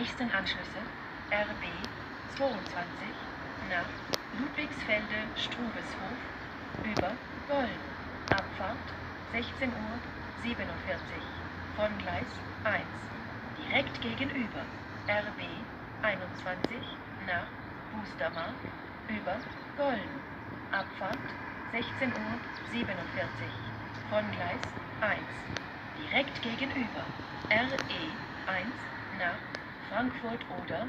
nächsten Anschlüsse RB 22 nach Ludwigsfelde-Strubeshof über Golln. Abfahrt 16.47 Uhr von Gleis 1. Direkt gegenüber RB 21 nach Bustermark über Golln. Abfahrt 16.47 Uhr von Gleis 1. Direkt gegenüber RE 1 nach Frankfurt oder